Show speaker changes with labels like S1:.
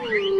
S1: Mm,